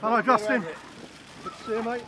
Hello, Justin. Good to see you, mate.